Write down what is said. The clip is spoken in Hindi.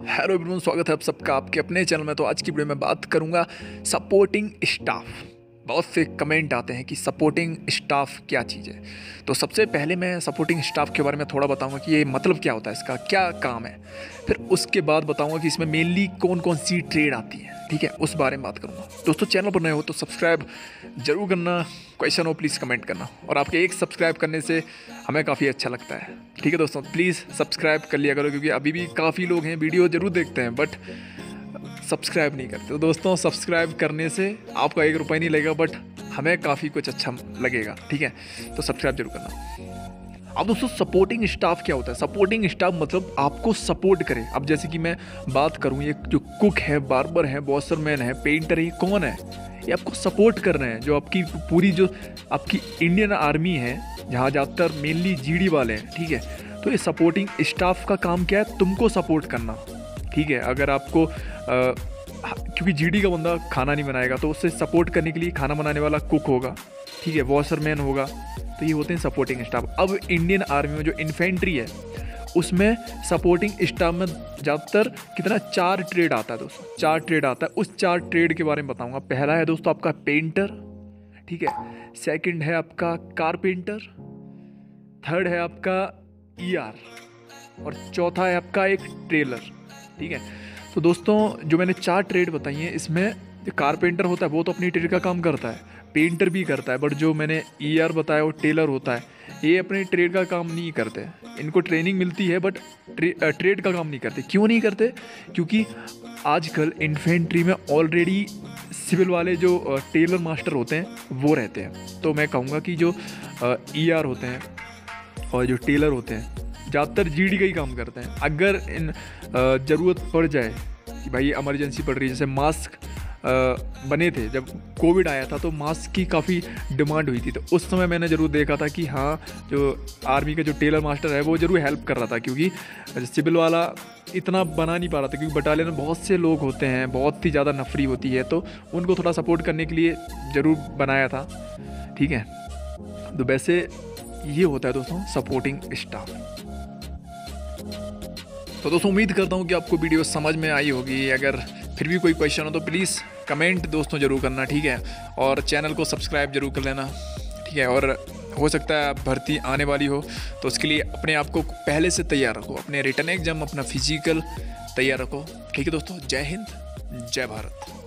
हेलो एवरीवन स्वागत है आप सबका आपके अपने चैनल में। तो आज की वीडियो में बात करूँगा सपोर्टिंग स्टाफ बहुत से कमेंट आते हैं कि सपोर्टिंग स्टाफ क्या चीज़ है। तो सबसे पहले मैं सपोर्टिंग स्टाफ के बारे में थोड़ा बताऊँगा कि ये मतलब क्या होता है, इसका क्या काम है। फिर उसके बाद बताऊँगा कि इसमें मेनली कौन कौन सी ट्रेड आती है। ठीक है, उस बारे में बात करूँगा। दोस्तों, चैनल पर नए हो तो सब्सक्राइब ज़रूर करना, क्वेश्चन हो प्लीज़ कमेंट करना। और आपके एक सब्सक्राइब करने से हमें काफ़ी अच्छा लगता है। ठीक है दोस्तों प्लीज़ सब्सक्राइब कर लिया करो, क्योंकि अभी भी काफ़ी लोग हैं, वीडियो ज़रूर देखते हैं बट सब्सक्राइब नहीं करते। तो दोस्तों, सब्सक्राइब करने से आपका एक रुपये नहीं लगेगा बट हमें काफ़ी कुछ अच्छा लगेगा। ठीक है तो सब्सक्राइब ज़रूर करना। अब दोस्तों सपोर्टिंग स्टाफ क्या होता है? सपोर्टिंग स्टाफ मतलब आपको सपोर्ट करे। अब जैसे कि मैं बात करूँ ये जो कुक है बार्बर है बॉसरमैन है पेंटर है ये कौन है? ये आपको सपोर्ट कर रहे हैं। जो आपकी पूरी जो आपकी इंडियन आर्मी है जहाँ ज़्यादातर मेनली जीडी वाले हैं ठीक है? तो ये सपोर्टिंग स्टाफ का काम क्या है? तुमको सपोर्ट करना। ठीक है? अगर आपको आ, क्योंकि जीडी का बंदा खाना नहीं बनाएगा तो उससे सपोर्ट करने के लिए खाना बनाने वाला कुक होगा। ठीक है? वॉशरमैन होगा। तो ये होते हैं सपोर्टिंग स्टाफ अब इंडियन आर्मी में जो इन्फेंट्री है, उसमें सपोर्टिंग स्टाफ में ज़्यादातर कितना चार ट्रेड आता है दोस्तों। चार ट्रेड आता है। उस चार ट्रेड के बारे में बताऊँगा। पहला है दोस्तों आपका पेंटर ठीक है। सेकंड है आपका कारपेंटर थर्ड है आपका ईआर e और चौथा है आपका एक ट्रेलर ठीक है। तो दोस्तों, जो मैंने चार ट्रेड बताई हैं, इसमें कारपेंटर होता है, वो तो अपनी ट्रेड का काम करता है। पेंटर भी करता है बट जो मैंने ई e बताया वो टेलर होता है। ये अपने ट्रेड का काम नहीं करते। इनको ट्रेनिंग मिलती है बट ट्रे, ट्रेड का काम नहीं करते। क्यों नहीं करते? क्योंकि आजकल इन्फेंट्री में ऑलरेडी सिविल वाले जो टेलर मास्टर होते हैं वो रहते हैं। तो मैं कहूँगा कि जो ई e होते हैं और जो टेलर होते हैं ज़्यादातर जी डी का ही काम करते हैं। अगर इन ज़रूरत पड़ जाए कि भाई इमरजेंसी पड़ रही है जैसे मास्क बने थे। जब कोविड आया था तो मास्क की काफ़ी डिमांड हुई थी। तो उस समय मैंने ज़रूर देखा था कि हाँ जो आर्मी का जो टेलर मास्टर है, वो ज़रूर हेल्प कर रहा था क्योंकि सिविल वाला इतना बना नहीं पा रहा था क्योंकि बटालियन में बहुत से लोग होते हैं, बहुत ही ज़्यादा नफरी होती है तो उनको थोड़ा सपोर्ट करने के लिए ज़रूर बनाया था। ठीक है? तो वैसे ये होता है दोस्तों, सपोर्टिंग स्टाफ। तो दोस्तों, उम्मीद करता हूँ कि आपको वीडियो समझ में आई होगी। अगर फिर भी कोई क्वेश्चन हो तो प्लीज़ कमेंट दोस्तों ज़रूर करना, ठीक है? और चैनल को सब्सक्राइब ज़रूर कर लेना, ठीक है? और हो सकता है भर्ती आने वाली हो तो उसके लिए अपने आप को पहले से तैयार रखो, अपने रिटर्न एग्ज़ाम अपना फ़िज़िकल तैयार रखो। ठीक है दोस्तों? जय हिंद, जय भारत।